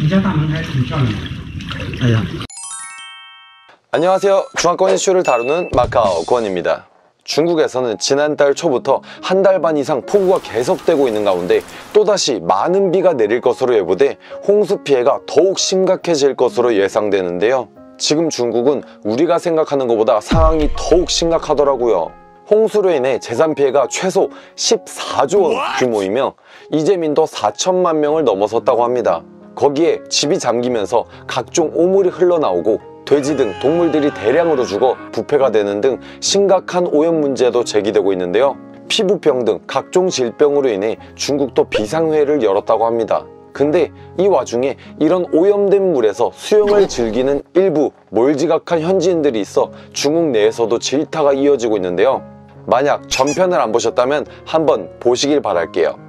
你家大门还挺漂亮的。哎呀， 안녕하세요. 중화권 이슈를 다루는 마카오 권입니다. 중국에서는 지난달 초부터 한 달 반 이상 폭우가 계속되고 있는 가운데 또다시 많은 비가 내릴 것으로 예보돼 홍수 피해가 더욱 심각해질 것으로 예상되는데요. 지금 중국은 우리가 생각하는 것보다 상황이 더욱 심각하더라고요. 홍수로 인해 재산 피해가 최소 14조 원 규모이며 이재민도 4천만 명을 넘어섰다고 합니다. 거기에 집이 잠기면서 각종 오물이 흘러나오고 돼지 등 동물들이 대량으로 죽어 부패가 되는 등 심각한 오염 문제도 제기되고 있는데요. 피부병 등 각종 질병으로 인해 중국도 비상회를 열었다고 합니다. 근데 이 와중에 이런 오염된 물에서 수영을 즐기는 일부 몰지각한 현지인들이 있어 중국 내에서도 질타가 이어지고 있는데요. 만약 전편을 안 보셨다면 한번 보시길 바랄게요.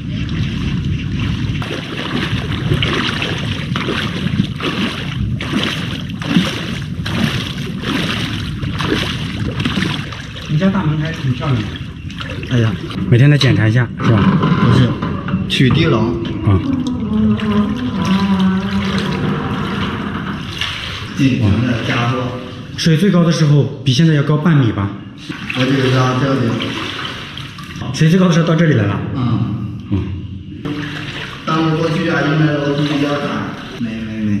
你家大门还挺漂亮的。哎呀，每天来检查一下，是吧？不是，取地笼，啊，尽情的加多。水最高的时候比现在要高半米吧？我就到这里，水最高的时候到这里来了。嗯，嗯，当时过去啊，因为楼梯比较窄， 没没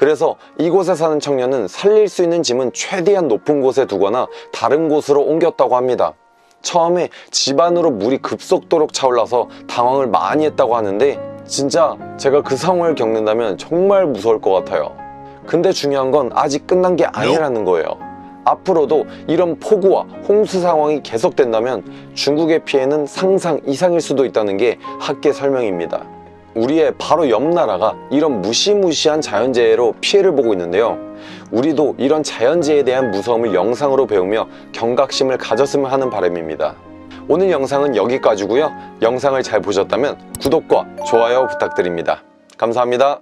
그래서 이곳에 사는 청년은 살릴 수 있는 짐은 최대한 높은 곳에 두거나 다른 곳으로 옮겼다고 합니다. 처음에 집 안으로 물이 급속도로 차올라서 당황을 많이 했다고 하는데 진짜 제가 그 상황을 겪는다면 정말 무서울 것 같아요. 근데 중요한 건 아직 끝난 게 아니라는 거예요. 앞으로도 이런 폭우와 홍수 상황이 계속된다면 중국의 피해는 상상 이상일 수도 있다는 게 학계 설명입니다. 우리의 바로 옆 나라가 이런 무시무시한 자연재해로 피해를 보고 있는데요. 우리도 이런 자연재해에 대한 무서움을 영상으로 배우며 경각심을 가졌으면 하는 바람입니다. 오늘 영상은 여기까지고요. 영상을 잘 보셨다면 구독과 좋아요 부탁드립니다. 감사합니다.